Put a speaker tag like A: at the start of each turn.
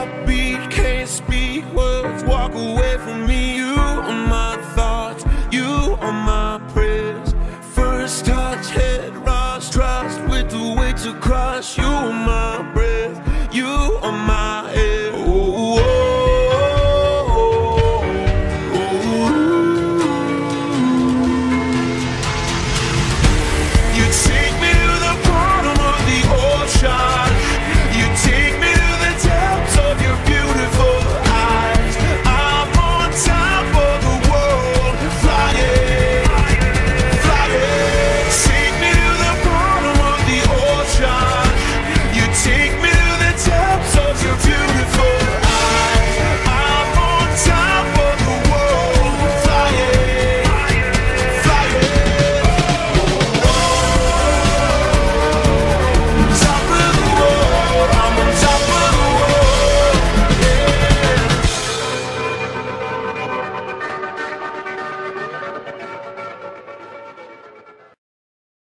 A: heartbeat can't speak words. Walk away from me. You are my thoughts. You are my prayers. First touch, head rush, trust with the weight to crush. You are my breath. You are my air. Oh, oh, oh, oh. You'd